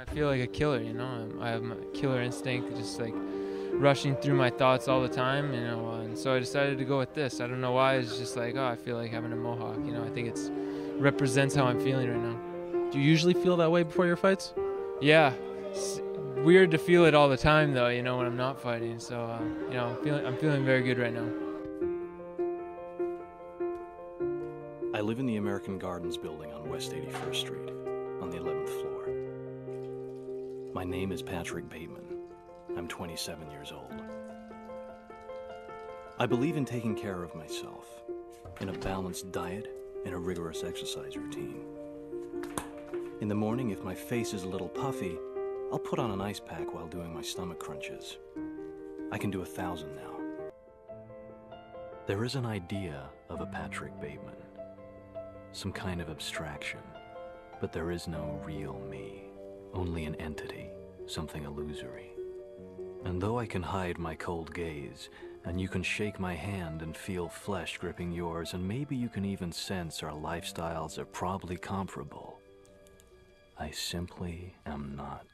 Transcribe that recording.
I feel like a killer, you know. I'm- have my killer instinct, just like rushing through my thoughts all the time, you know. And so I decided to go with this. I don't know why. It's just like, oh, I feel like having a mohawk. You know, I think it's represents how I'm feeling right now. Do you usually feel that way before your fights? Yeah, it's weird to feel it all the time though. You know, when I'm not fighting. So uh, you know, I'm feeling I'm feeling very good right now. I live in the American Gardens building on West 81st Street, on the 11th floor. My name is Patrick Bateman. I'm 27 years old. I believe in taking care of myself, in a balanced diet, and a rigorous exercise routine. In the morning, if my face is a little puffy, I'll put on an ice pack while doing my stomach crunches. I can do a thousand now. There is an idea of a Patrick Bateman some kind of abstraction. But there is no real me, only an entity, something illusory. And though I can hide my cold gaze, and you can shake my hand and feel flesh gripping yours, and maybe you can even sense our lifestyles are probably comparable, I simply am not.